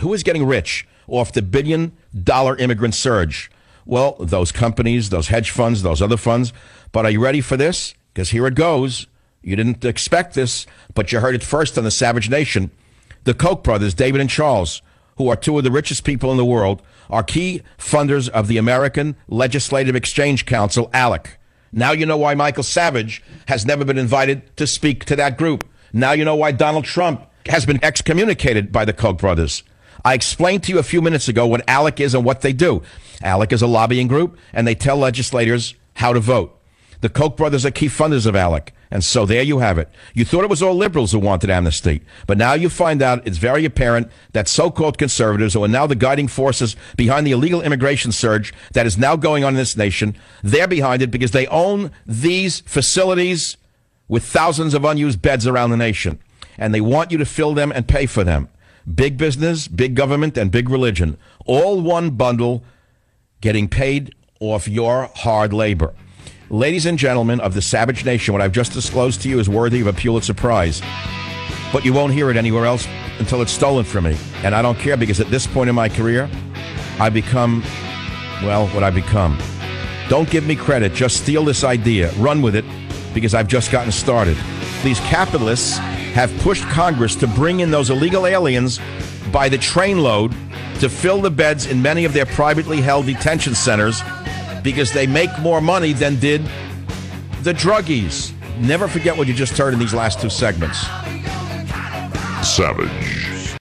Who is getting rich off the billion dollar immigrant surge? Well, those companies, those hedge funds, those other funds. But are you ready for this? Because here it goes. You didn't expect this, but you heard it first on the Savage Nation. The Koch brothers, David and Charles, who are two of the richest people in the world, are key funders of the American Legislative Exchange Council, ALEC. Now you know why Michael Savage has never been invited to speak to that group. Now you know why Donald Trump has been excommunicated by the Koch brothers. I explained to you a few minutes ago what ALEC is and what they do. ALEC is a lobbying group, and they tell legislators how to vote. The Koch brothers are key funders of ALEC. And so there you have it. You thought it was all liberals who wanted amnesty, but now you find out it's very apparent that so-called conservatives, who are now the guiding forces behind the illegal immigration surge that is now going on in this nation, they're behind it because they own these facilities with thousands of unused beds around the nation. And they want you to fill them and pay for them. Big business, big government, and big religion. All one bundle getting paid off your hard labor. Ladies and gentlemen of the Savage Nation, what I've just disclosed to you is worthy of a Pulitzer Prize. But you won't hear it anywhere else until it's stolen from me. And I don't care because at this point in my career, I become, well, what I become. Don't give me credit. Just steal this idea. Run with it because I've just gotten started. These capitalists have pushed Congress to bring in those illegal aliens by the trainload to fill the beds in many of their privately held detention centers because they make more money than did the druggies. Never forget what you just heard in these last two segments. Savage.